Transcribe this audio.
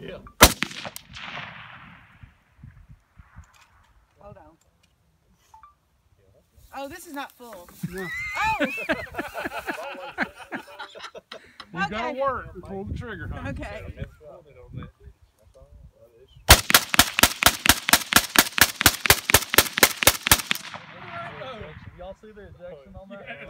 Yeah. Hold on. Oh, this is not full. No. Oh, You gotta work to pull the trigger, huh? okay. Y'all see the ejection on that? Yeah.